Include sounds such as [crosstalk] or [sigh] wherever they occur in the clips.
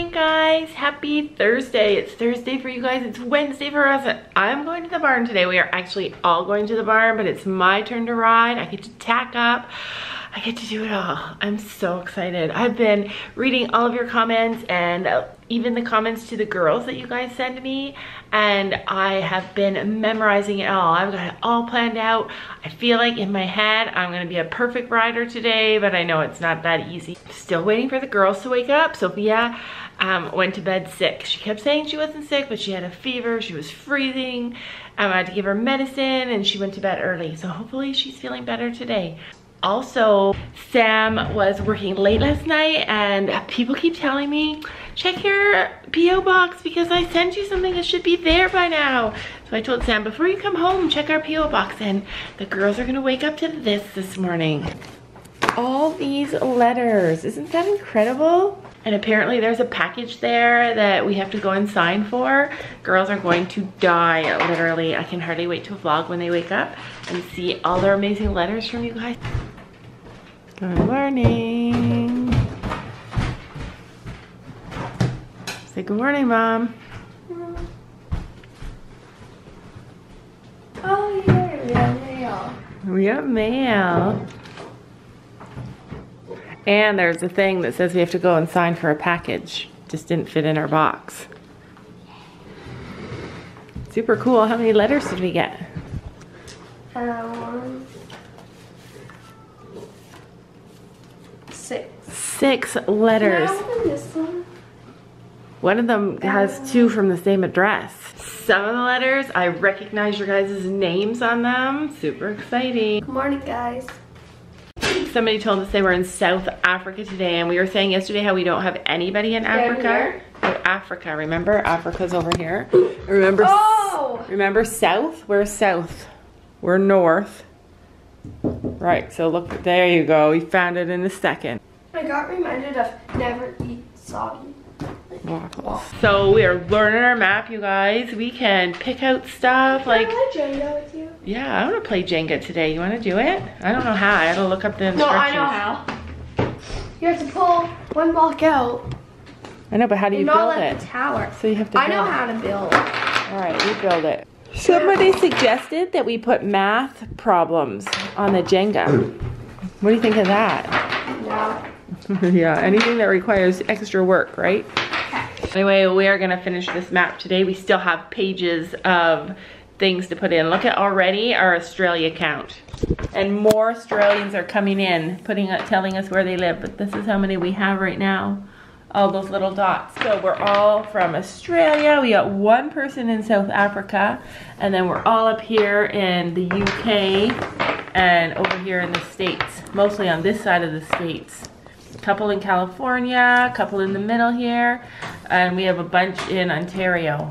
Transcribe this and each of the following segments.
morning guys. Happy thursday. It's thursday for you guys. It's wednesday for us. I'm going to the barn today. We are actually all going to the barn but it's my turn to ride. I get to tack up I get to do it all. I'm so excited. I've been reading all of your comments and uh, even the comments to the girls that you guys send me and I have been memorizing it all. I've got it all planned out. I feel like in my head I'm gonna be a perfect rider today, but I know it's not that easy. Still waiting for the girls to wake up. Sophia um, went to bed sick. She kept saying she wasn't sick, but she had a fever, she was freezing. Um, I had to give her medicine and she went to bed early. So hopefully she's feeling better today. Also, Sam was working late last night and people keep telling me, check your P.O. box because I sent you something that should be there by now. So I told Sam, before you come home, check our P.O. box and the girls are gonna wake up to this this morning. All these letters, isn't that incredible? And apparently there's a package there that we have to go and sign for. Girls are going to die, literally. I can hardly wait to vlog when they wake up and see all their amazing letters from you guys. Good morning. Say good morning, Mom. Oh, yeah, we have mail. We got mail. And there's a thing that says we have to go and sign for a package. Just didn't fit in our box. Super cool. How many letters did we get? Um, six. Six letters. Can I open this one? One of them has two from the same address. Some of the letters, I recognize your guys' names on them. Super exciting. Good morning, guys. Somebody told us they were in South Africa today, and we were saying yesterday how we don't have anybody in Africa. Oh, Africa, remember? Africa's over here. Remember? Oh! Remember South? We're South. We're North. Right, so look, there you go. We found it in a second. I got reminded of never eat soggy. So we are learning our map, you guys. We can pick out stuff like, Can I play Jenga with you? yeah, I want to play Jenga today. You want to do it? I don't know how. I gotta look up the No, instructions. I know how. You have to pull one block out I know, but how do you and build let it? the tower. So you have to I know it. how to build. All right, we build it. Somebody suggested that we put math problems on the Jenga. What do you think of that? No. [laughs] yeah, anything that requires extra work, right? Anyway, we are gonna finish this map today. We still have pages of things to put in. Look at already our Australia count. And more Australians are coming in, putting telling us where they live, but this is how many we have right now. All those little dots. So we're all from Australia. We got one person in South Africa, and then we're all up here in the UK and over here in the States, mostly on this side of the States couple in California, couple in the middle here, and we have a bunch in Ontario.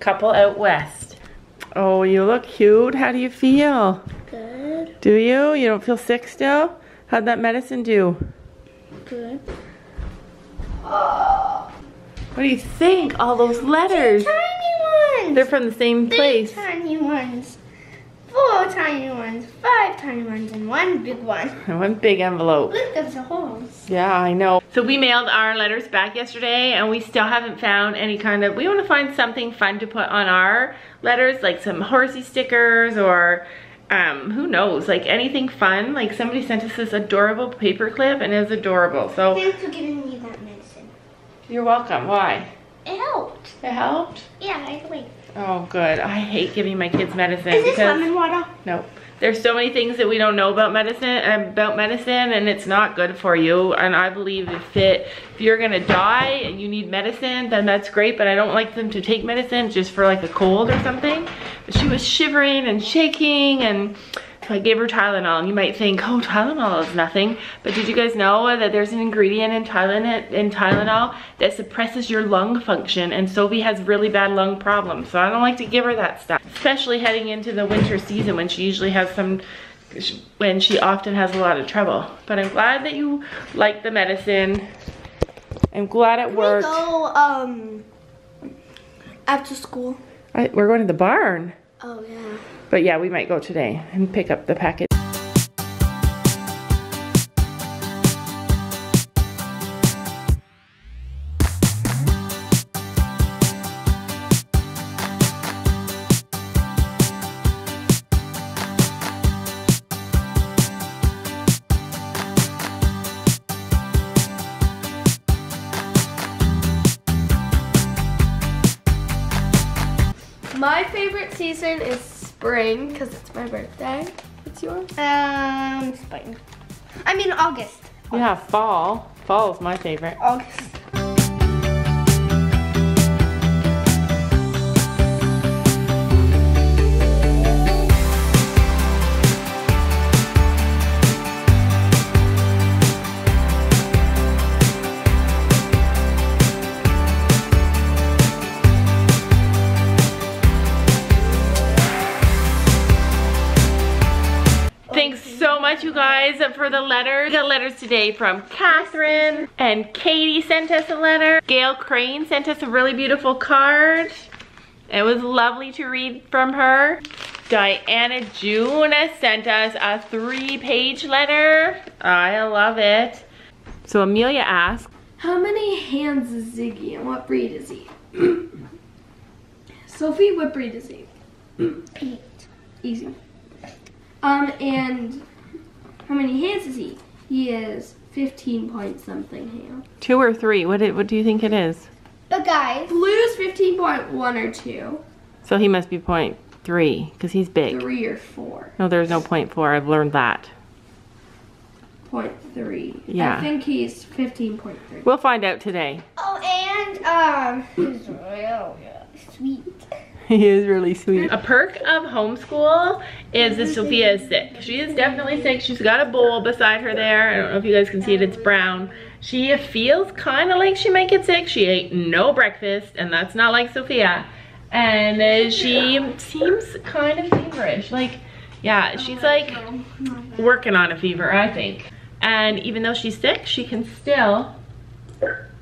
Couple out west. Oh, you look cute. How do you feel? Good. Do you? You don't feel sick still? How'd that medicine do? Good. What do you think? All those letters. Tiny ones. They're from the same Three place. tiny ones. Four tiny ones. Five tiny ones. And one big one. And [laughs] one big envelope. Look, there's a holes. Yeah, I know. So we mailed our letters back yesterday and we still haven't found any kind of, we want to find something fun to put on our letters, like some horsey stickers or um, who knows, like anything fun. Like somebody sent us this adorable paper clip and it's adorable. So Thanks for giving me that medicine. you're welcome. Why? It helped. It helped? Yeah, right away. Oh, good. I hate giving my kids medicine Is this lemon water? no. There's so many things that we don't know about medicine uh, about medicine and it's not good for you. And I believe if it if you're gonna die and you need medicine, then that's great, but I don't like them to take medicine just for like a cold or something. But she was shivering and shaking and so I gave her Tylenol and you might think, oh, Tylenol is nothing. But did you guys know that there's an ingredient in Tylenol, in Tylenol that suppresses your lung function and Sophie has really bad lung problems. So I don't like to give her that stuff, especially heading into the winter season when she usually has some, when she often has a lot of trouble. But I'm glad that you like the medicine. I'm glad it We worked. go um after school. I, we're going to the barn. Oh yeah. But yeah, we might go today and pick up the package. Season is spring because it's my birthday. What's yours? Um, spring. I mean August. Yeah, fall. Fall is my favorite. August. You guys, for the letters. Got letters today from Catherine and Katie sent us a letter. Gail Crane sent us a really beautiful card. It was lovely to read from her. Diana June sent us a three-page letter. I love it. So Amelia asked, How many hands is Ziggy and what breed is he? [clears throat] Sophie, what breed is he? [clears throat] Eight. Easy. Um, and how many hands is he? He is 15 point something hands. two or three? What, did, what do you think it is? But guys, Blue's 15.1 or 2, So he must be point three, because he's big. 3 or 4. No, there's no point four. I've learned that. Point 3. Yeah. I think he's 15.3. We'll find out today. oh, and um, he's real sweet. [laughs] He is really sweet. A perk of homeschool is that Sophia is sick. She is definitely sick. She's got a bowl beside her there. I don't know if you guys can see it. It's brown. She feels kind of like she might get sick. She ate no breakfast, and that's not like Sophia. And she seems kind of feverish. Like, yeah, she's like working on a fever, I think. And even though she's sick, she can still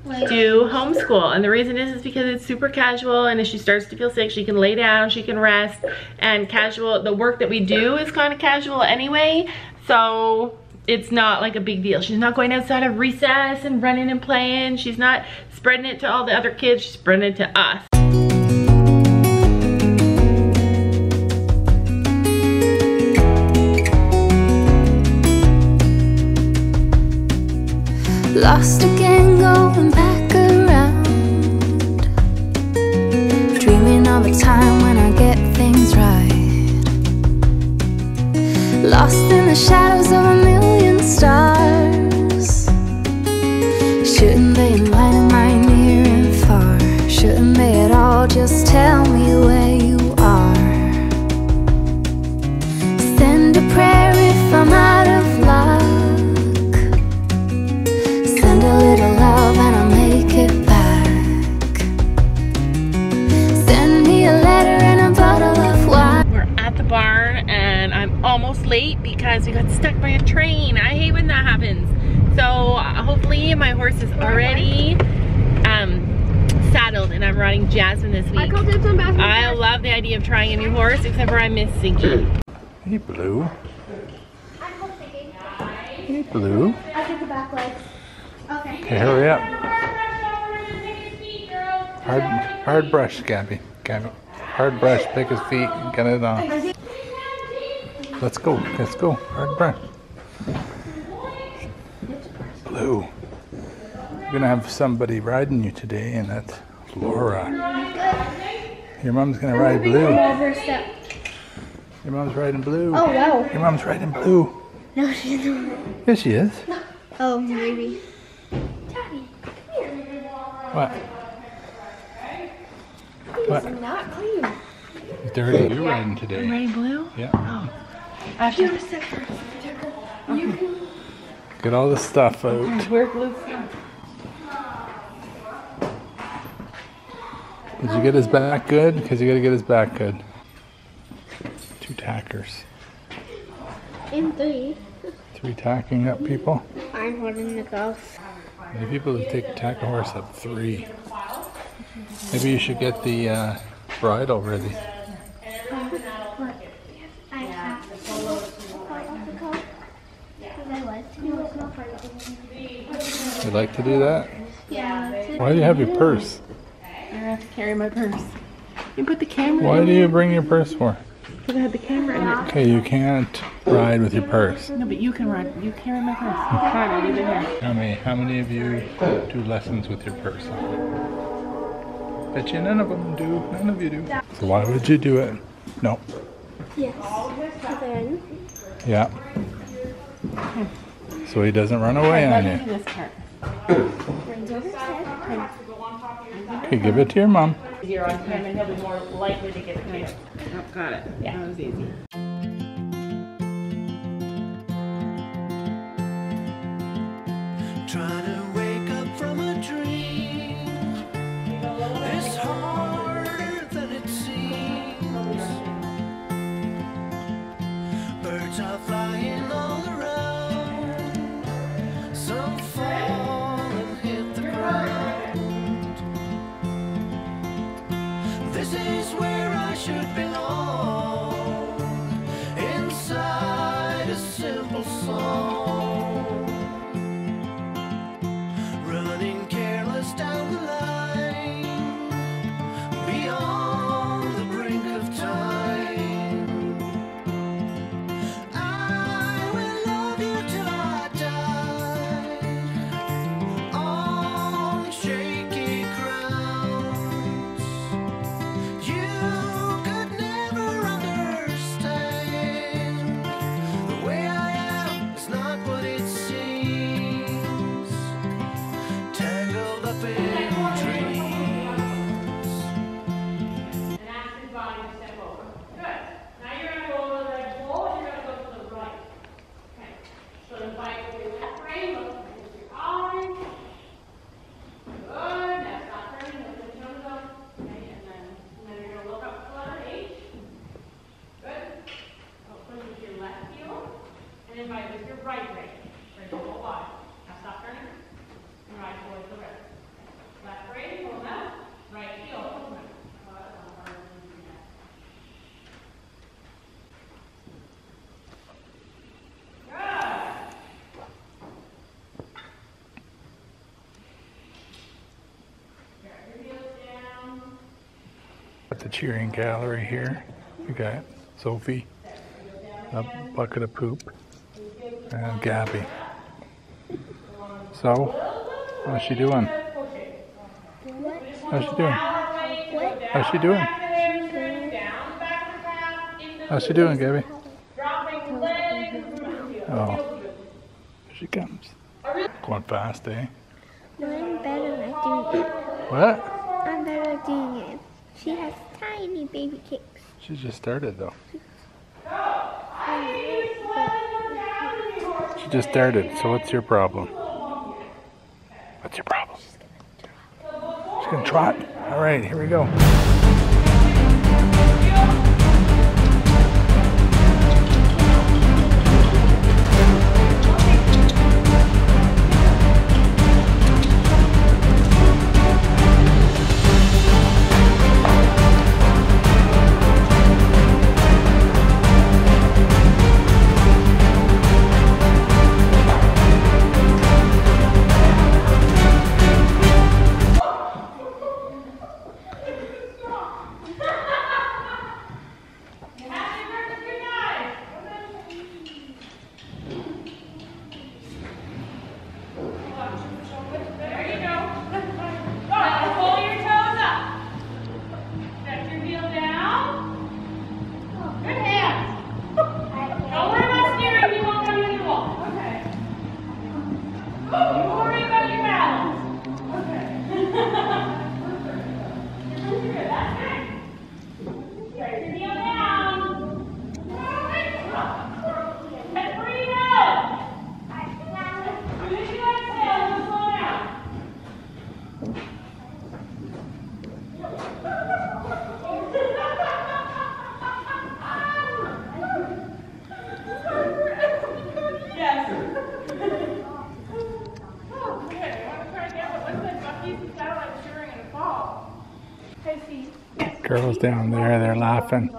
do homeschool. And the reason is is because it's super casual and if she starts to feel sick she can lay down she can rest and casual the work that we do is kind of casual anyway so it's not like a big deal. She's not going outside of recess and running and playing. She's not spreading it to all the other kids she's spreading it to us. Lost again, going back around. Dreaming time when I get things right. Lost in the shadows of a million stars. Shouldn't they enlighten my near and far? Shouldn't they at all just tell me the idea of trying a new horse, except for I miss Ziggy. Hey, Blue. I'm Blue. I'll the back legs. Okay. Okay, hurry up. Hard, hard brush, Gabby. Gabby. Hard brush. Pick his feet and get it on. Let's go. Let's go. Hard brush. Blue. You're gonna have somebody riding you today, and that's Laura. Your mom's gonna ride Blue. Your mom's riding Blue. Oh wow. Your mom's riding Blue. No, she's not. Yes, she is. No. Oh, maybe. Daddy, come here. What? What? Not clean. Dirty. You're riding today. Riding Blue? Yeah. Oh. I have After Get all the stuff oh, out. where Blue? Did you get his back good? Because you got to get his back good. Two tackers. In three. Three tacking up people. I'm holding the ghost. The people who take tack a horse up three. Maybe you should get the uh, bridle ready. I have to fall off the coat. Because I like to do it. Not for nothing. You like to do that? Yeah. Why do you have your purse? carry my purse. You put the camera Why do you bring your purse for? Because I had the camera in it. Okay, you can't ride with your purse. No, but you can ride. You carry my purse. Fine, I'll leave it here. How many, how many of you do lessons with your purse? Bet you none of them do. None of you do. So why would you do it? No. Yes. Then. Yeah. Okay. So he doesn't run away on you. Over his head. Okay, give it to your mom. Easier on him, and he'll be more likely to it got it. Yeah. That was easy. cheering gallery here. We got Sophie, a bucket of poop, and Gabby. So, how's she doing? How's she doing? How's she doing? How's she doing, Gabby? Oh, here she comes. Going fast, eh? No, I'm better at doing it. What? I'm better at doing it. She has tiny baby kicks. She just started though. She just started, so what's your problem? What's your problem? She's gonna trot. She's gonna trot? Alright, here we go. girls down there, they're laughing.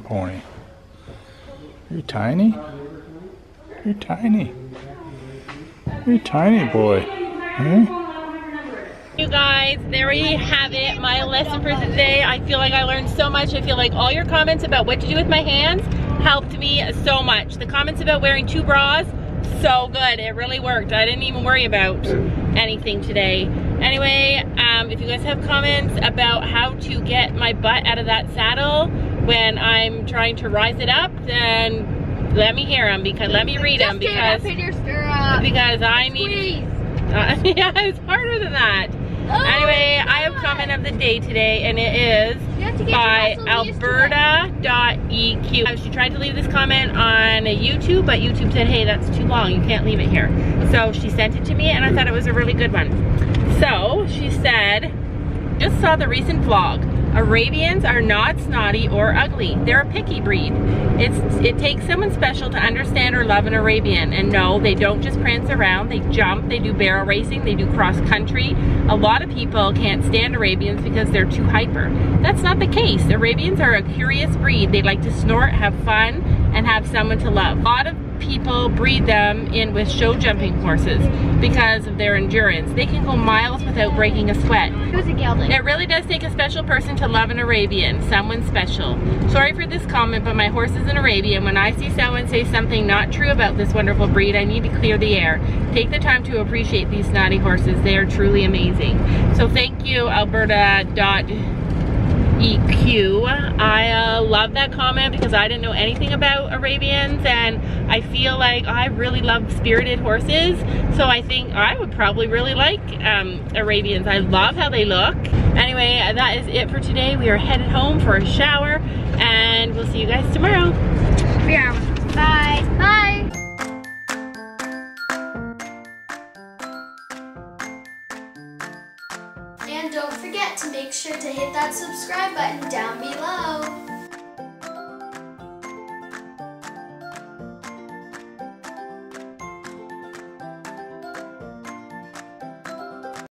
Pony. You're tiny. You're tiny. You're tiny boy. Huh? You guys, there we have it. My lesson for today. I feel like I learned so much. I feel like all your comments about what to do with my hands helped me so much. The comments about wearing two bras, so good. It really worked. I didn't even worry about anything today. Anyway, um, if you guys have comments about how to get my butt out of that saddle when I'm trying to rise it up, then let me hear them because let me read them because up in your stirrup. because I need. Uh, [laughs] yeah, it's harder than that. Oh anyway, I have comment of the day today, and it is You have to get by your muscles used to it. alberta.eq. She tried to leave this comment on YouTube, but YouTube said, hey, that's too long. You can't leave it here. So she sent it to me, and I thought it was a really good one. So she said, just saw the recent vlog. Arabians are not snotty or ugly. They're a picky breed. It's It takes someone special to understand or love an Arabian. And no, they don't just prance around. They jump, they do barrel racing, they do cross country. A lot of people can't stand Arabians because they're too hyper. That's not the case. Arabians are a curious breed. They like to snort, have fun, and have someone to love. A lot of people breed them in with show jumping horses because of their endurance. They can go miles without breaking a sweat. It a gelding. It really does take a special person to love an Arabian, someone special. Sorry for this comment, but my horse is an Arabian. When I see someone say something not true about this wonderful breed, I need to clear the air. Take the time to appreciate these naughty horses. They are truly amazing. So thank you, Alberta.eq. I uh, love that comment because I didn't know anything about Arabians and I feel like I really love spirited horses. So I think I would probably really like um, Arabians. I love how they look. Anyway, that is it for today. We are headed home for a shower and we'll see you guys tomorrow. Yeah. Bye. Bye. subscribe button down below.